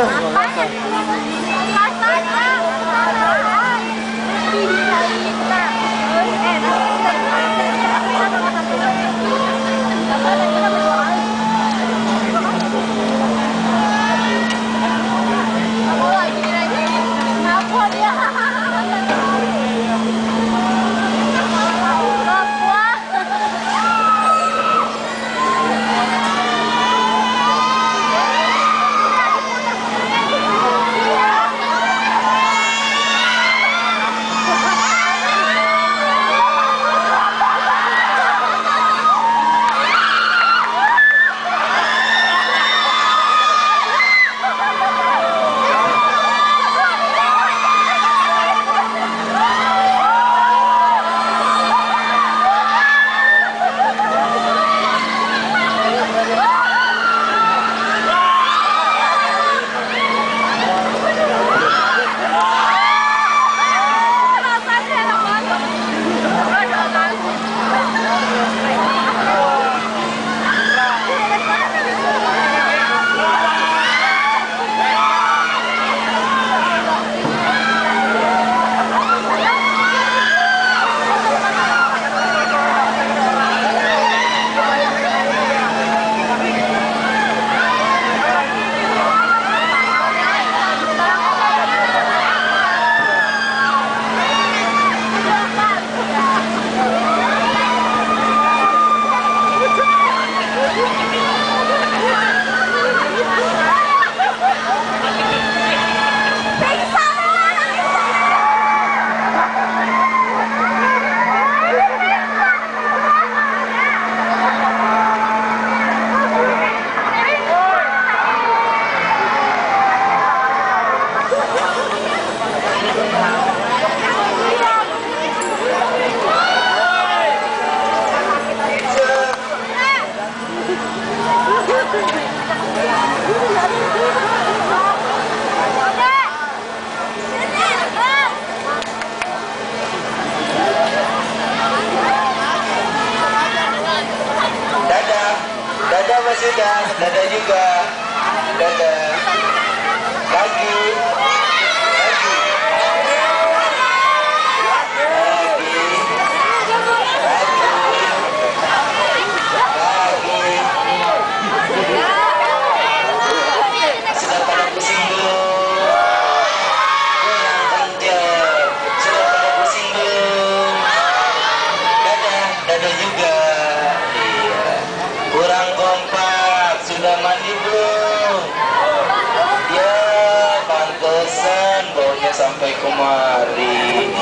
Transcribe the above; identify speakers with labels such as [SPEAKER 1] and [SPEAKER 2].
[SPEAKER 1] 啊 sudah? Dadah juga. Dadah. Lagi. Sampai kemari.